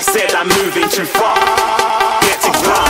I said I'm moving too far. Get to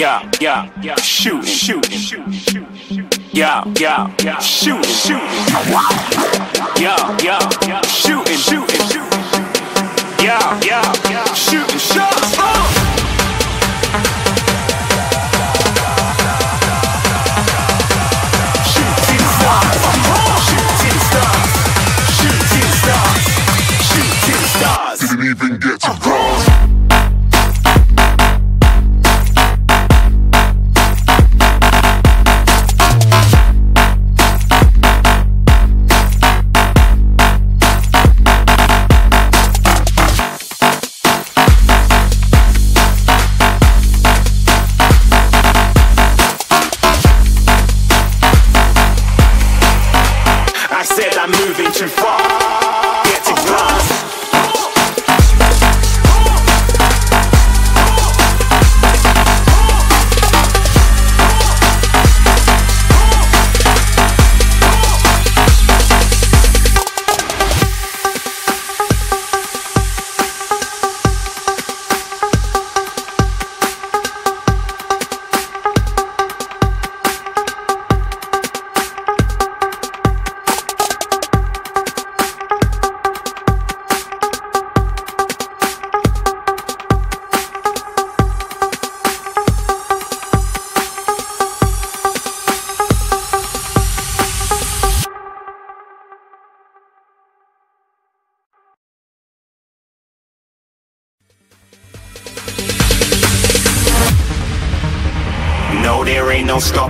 Yeah, yeah, yeah. Shoot, shoot, shoot, shoot. Yeah, yeah, yeah. Shoot, shoot. Yeah, yeah, yeah. Shooting, shooting, shooting. Yeah, yeah, yeah. Oh! Shooting stars. Didn't even get to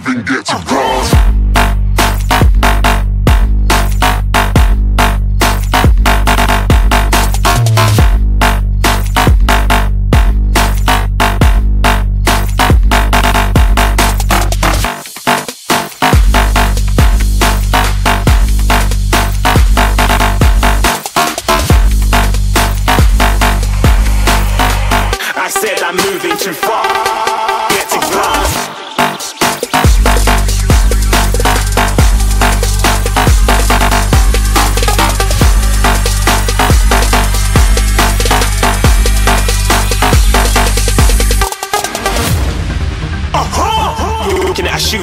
Even get to